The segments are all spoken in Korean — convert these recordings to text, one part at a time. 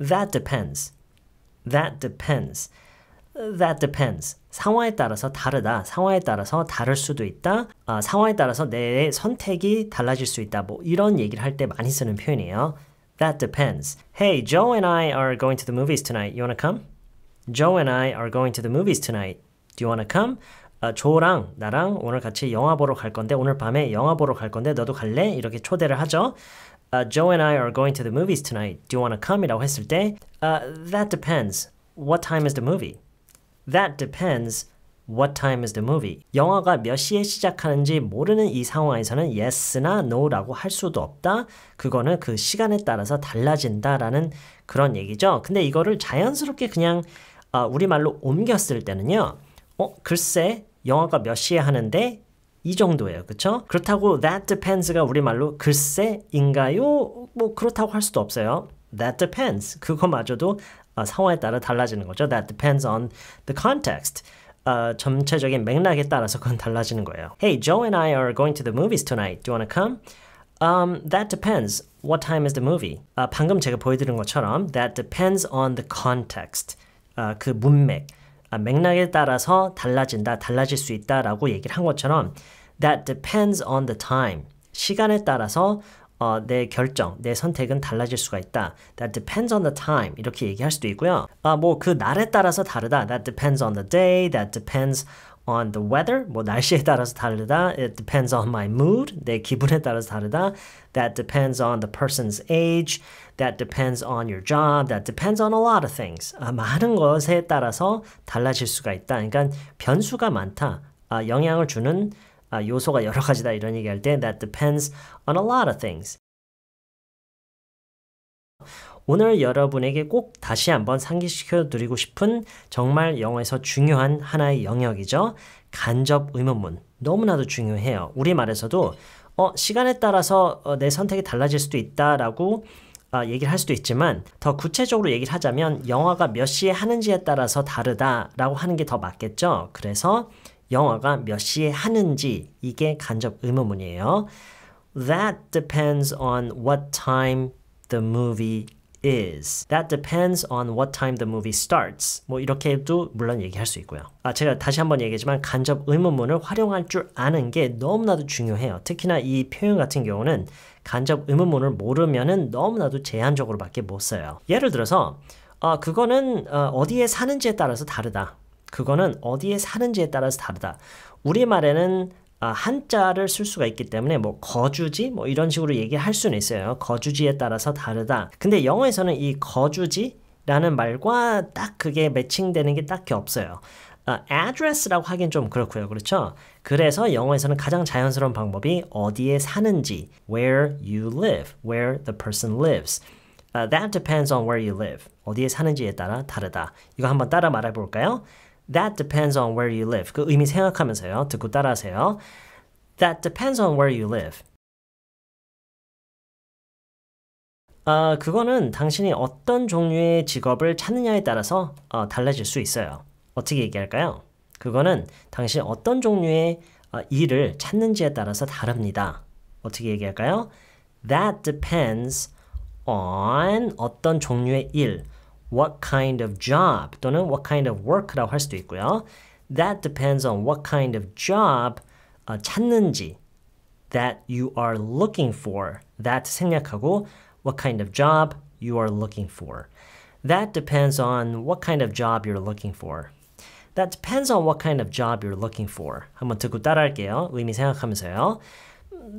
That depends. That depends. That depends. 상황에 따라서 다르다. 상황에 따라서 다를 수도 있다. 아, 상황에 따라서 내 선택이 달라질 수 있다. 뭐 이런 얘기를 할 때 많이 쓰는 표현이에요. That depends. Hey, Joe and I are going to the movies tonight. You wanna come? Joe and I are going to the movies tonight. Do you wanna come? 아, 조랑 나랑 오늘 같이 영화 보러 갈 건데 오늘 밤에 영화 보러 갈 건데 너도 갈래? 이렇게 초대를 하죠. Uh, Joe and I are going to the movies tonight. Do you want to come? 이라고 했을 때 uh, That depends. What time is the movie? That depends. What time is the movie? 영화가 몇 시에 시작하는지 모르는 이 상황에서는 yes나 no라고 할 수도 없다. 그거는 그 시간에 따라서 달라진다라는 그런 얘기죠. 근데 이거를 자연스럽게 그냥 어, 우리말로 옮겼을 때는요. 어, 글쎄 영화가 몇 시에 하는데 이 정도예요. 그렇죠? 그렇다고 that depends가 우리말로 글쎄인가요? 뭐 그렇다고 할 수도 없어요. That depends. 그거마저도 어, 상황에 따라 달라지는 거죠. That depends on the context. 어, 전체적인 맥락에 따라서 그건 달라지는 거예요. Hey, Joe and I are going to the movies tonight. Do you want to come? Um, that depends. What time is the movie? 아, 방금 제가 보여드린 것처럼 that depends on the context. 아, 그 문맥. 아, 맥락에 따라서 달라진다, 달라질 수 있다라고 얘기를 한 것처럼 that depends on the time. 시간에 따라서 어, 내 결정, 내 선택은 달라질 수가 있다. That depends on the time. 이렇게 얘기할 수도 있고요. 아, 뭐 그 날에 따라서 다르다. That depends on the day. That depends on the weather. 뭐 날씨에 따라서 다르다. It depends on my mood. 내 기분에 따라서 다르다. That depends on the person's age. That depends on your job. That depends on a lot of things. 아, 많은 것에 따라서 달라질 수가 있다. 그러니까 변수가 많다. 아, 영향을 주는 아, 요소가 여러 가지다 이런 얘기할 때 that depends on a lot of things. 오늘 여러분에게 꼭 다시 한번 상기시켜 드리고 싶은 정말 영어에서 중요한 하나의 영역이죠. 간접 의문문. 너무나도 중요해요. 우리말에서도 어, 시간에 따라서 어, 내 선택이 달라질 수도 있다라고 어, 얘기를 할 수도 있지만 더 구체적으로 얘기를 하자면 영화가 몇 시에 하는지에 따라서 다르다라고 하는 게 더 맞겠죠. 그래서 영화가 몇 시에 하는지 이게 간접 의문문이에요. That depends on what time the movie is. That depends on what time the movie starts. 뭐 이렇게도 물론 얘기할 수 있고요. 아 제가 다시 한번 얘기했지만 간접 의문문을 활용할 줄 아는 게 너무나도 중요해요. 특히나 이 표현 같은 경우는 간접 의문문을 모르면은 너무나도 제한적으로밖에 못 써요. 예를 들어서 어, 그거는 어, 어디에 사는지에 따라서 다르다. 그거는 어디에 사는지에 따라서 다르다. 우리말에는 아, 한자를 쓸 수가 있기 때문에 뭐 거주지 뭐 이런 식으로 얘기할 수는 있어요. 거주지에 따라서 다르다. 근데 영어에서는 이 거주지라는 말과 딱 그게 매칭되는 게 딱히 없어요. 아, address라고 하긴 좀 그렇고요. 그렇죠? 그래서 영어에서는 가장 자연스러운 방법이 어디에 사는지 where you live, where the person lives. Uh, that depends on where you live. 어디에 사는지에 따라 다르다. 이거 한번 따라 말해 볼까요? That depends on where you live. 그 의미 생각하면서요. 듣고 따라하세요. That depends on where you live. 아, 그거는 당신이 어떤 종류의 직업을 찾느냐에 따라서 어, 달라질 수 있어요. 어떻게 얘기할까요? 그거는 당신이 어떤 종류의 어, 일을 찾는지에 따라서 다릅니다. 어떻게 얘기할까요? That depends on 어떤 종류의 일. what kind of job 또는 what kind of work라고 할 수도 있고요. That depends on what kind of job 어, 찾는지 that you are looking for. That 생략하고 what kind of job you are looking for. That depends on what kind of job you're looking for. That depends on what kind of job you're looking for. 한번 듣고 따라할게요. 의미 생각하면서요.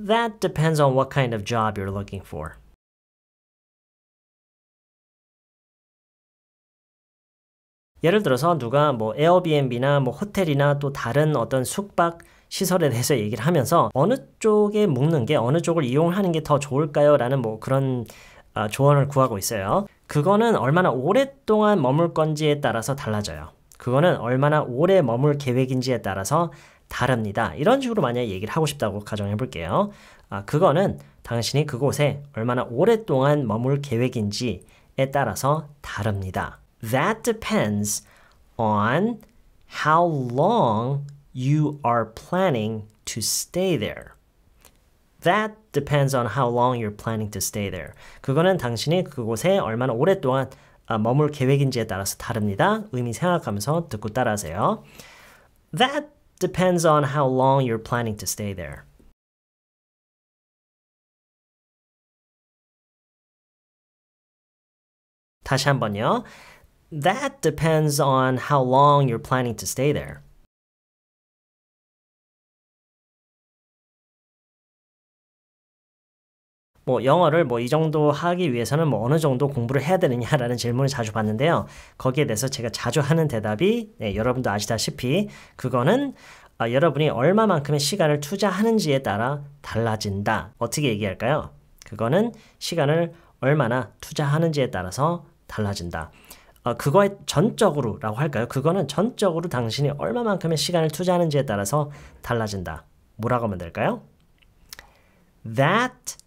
That depends on what kind of job you're looking for. 예를 들어서 누가 뭐 에어비앤비나 뭐 호텔이나 또 다른 어떤 숙박 시설에 대해서 얘기를 하면서 어느 쪽에 묵는 게 어느 쪽을 이용하는 게 더 좋을까요? 라는 뭐 그런 어, 조언을 구하고 있어요. 그거는 얼마나 오랫동안 머물 건지에 따라서 달라져요. 그거는 얼마나 오래 머물 계획인지에 따라서 다릅니다. 이런 식으로 만약 얘기를 하고 싶다고 가정해 볼게요. 아, 그거는 당신이 그곳에 얼마나 오랫동안 머물 계획인지에 따라서 다릅니다. That depends on how long you are planning to stay there. That depends on how long you're planning to stay there. 그거는 당신이 그곳에 얼마나 오랫동안 머물 계획인지에 따라서 다릅니다. 의미 생각하면서 듣고 따라하세요. That depends on how long you're planning to stay there. 다시 한번요. That depends on how long you're planning to stay there. 뭐 영어를 뭐 이 정도 하기 위해서는 뭐 어느 정도 공부를 해야 되느냐라는 질문을 자주 받는데요. 거기에 대해서 제가 자주 하는 대답이 네, 여러분도 아시다시피 그거는 아, 여러분이 얼마만큼의 시간을 투자하는지에 따라 달라진다. 어떻게 얘기할까요? 그거는 시간을 얼마나 투자하는지에 따라서 달라진다. 어, 그거에 전적으로라고 할까요? 그거는 전적으로 당신이 얼마만큼의 시간을 투자하는지에 따라서 달라진다. 뭐라고 하면 될까요? That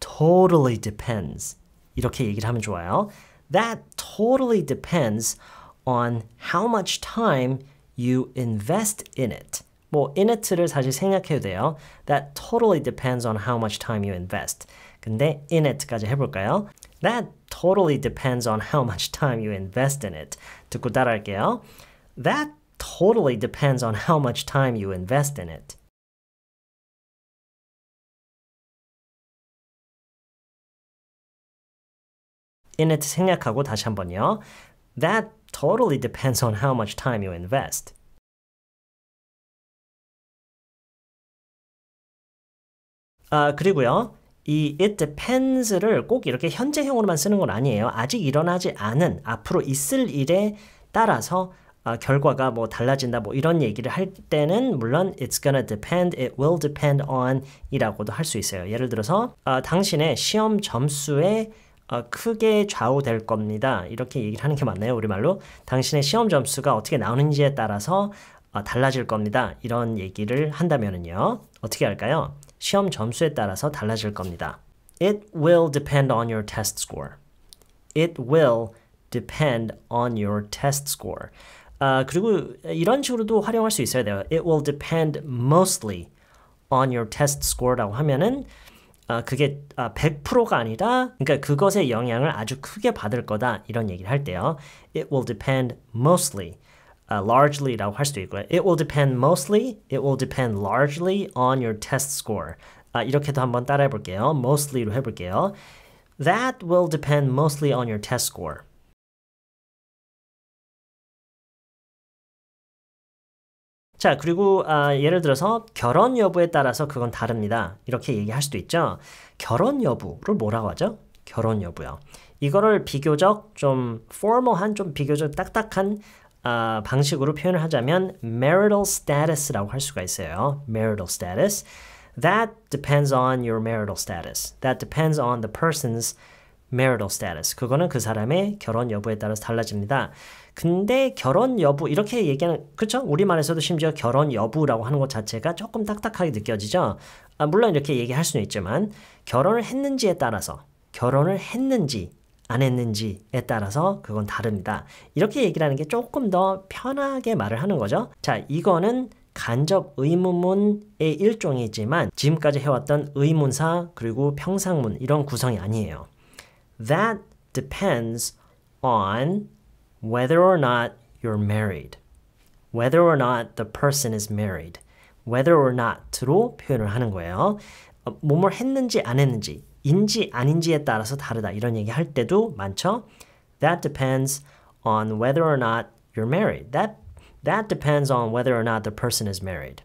totally depends. 이렇게 얘기를 하면 좋아요. That totally depends on how much time you invest in it. 뭐 in it를 사실 생각해도 돼요. That totally depends on how much time you invest. 근데 in it까지 해볼까요? That totally depends on how much time you invest in it. 듣고 따라할게요. That totally depends on how much time you invest in it. in it 생략하고 다시 한번요. That totally depends on how much time you invest. 아, 그리고요. 이 it depends를 꼭 이렇게 현재형으로만 쓰는 건 아니에요. 아직 일어나지 않은 앞으로 있을 일에 따라서 어, 결과가 뭐 달라진다 뭐 이런 얘기를 할 때는 물론 it's gonna depend, it will depend on 이라고도 할 수 있어요. 예를 들어서 어, 당신의 시험 점수에 어, 크게 좌우될 겁니다. 이렇게 얘기를 하는 게 맞나요? 우리말로 당신의 시험 점수가 어떻게 나오는지에 따라서 어, 달라질 겁니다. 이런 얘기를 한다면은요. 어떻게 할까요? 시험 점수에 따라서 달라질 겁니다. It will depend on your test score. It will depend on your test score. 아, 그리고 이런 식으로도 활용할 수 있어야 돼요. It will depend mostly on your test score라고 하면은 아, 그게 아, 100%가 아니라 그러니까 그것의 영향을 아주 크게 받을 거다 이런 얘기를 할 때요. It will depend mostly uh, largely라고 할 수도 있고요. It will depend mostly, it will depend largely on your test score. 아, 이렇게도 한번 따라해 볼게요. mostly로 해 볼게요. That will depend mostly on your test score. 자, 그리고 아, 예를 들어서 결혼 여부에 따라서 그건 다릅니다. 이렇게 얘기할 수도 있죠. 결혼 여부를 뭐라고 하죠? 결혼 여부요. 이거를 비교적 좀 formal한 좀 비교적 딱딱한 아, 방식으로 표현을 하자면 marital status라고 할 수가 있어요. marital status. That depends on your marital status. That depends on the person's marital status. 그거는 그 사람의 결혼 여부에 따라서 달라집니다. 근데 결혼 여부 이렇게 얘기하는 그렇죠? 우리말에서도 심지어 결혼 여부라고 하는 것 자체가 조금 딱딱하게 느껴지죠. 아, 물론 이렇게 얘기할 수는 있지만 결혼을 했는지에 따라서 결혼을 했는지 안 했는지에 따라서 그건 다릅니다. 이렇게 얘기를 하는 게 조금 더 편하게 말을 하는 거죠. 자, 이거는 간접 의문문의 일종이지만 지금까지 해왔던 의문사 그리고 평상문 이런 구성이 아니에요. That depends on whether or not you're married. Whether or not the person is married. Whether or not로 표현을 하는 거예요. 뭐뭘 했는지 안 했는지 인지 아닌지에 따라서 다르다 이런 얘기 할 때도 많죠. That depends on whether or not you're married. That that depends on whether or not the person is married.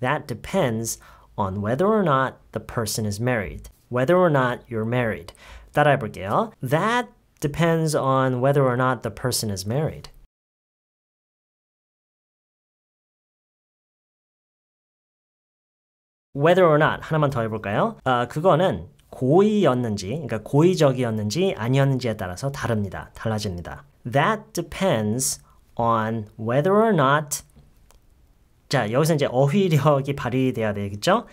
That depends on whether or not the person is married. Whether or not you're married. 따라해 볼게요. That depends on whether or not the person is married. whether or not 하나만 더 해볼까요? 아, 그거는 고의였는지, 그러니까 고의적이었는지 아니었는지에 따라서 다릅니다. 달라집니다. That depends on whether or not 자, 여기서 이제 어휘력이 발휘돼야 되겠죠?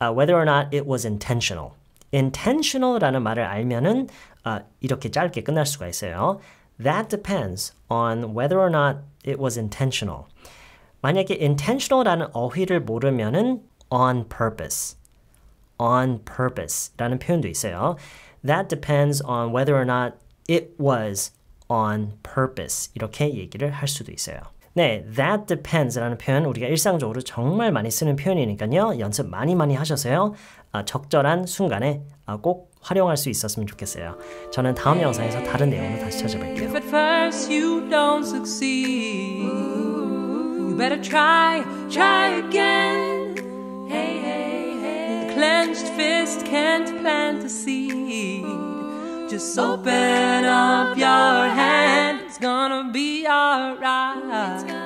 Uh, whether or not it was intentional. intentional라는 말을 알면은 uh, 이렇게 짧게 끝날 수가 있어요. That depends on whether or not it was intentional. 만약에 intentional라는 어휘를 모르면은 on purpose, on purpose라는 표현도 있어요. That depends on whether or not it was on purpose. 이렇게 얘기를 할 수도 있어요. 네, that depends라는 표현 우리가 일상적으로 정말 많이 쓰는 표현이니까요. 연습 많이 많이 하셔서요. 아, 적절한 순간에 아, 꼭 활용할 수 있었으면 좋겠어요. 저는 다음 영상에서 다른 내용으로 다시 찾아뵐게요. If at first you don't succeed, you better try, try again. Clenched fist can't plant a seed. Just open up your hand, it's gonna be alright.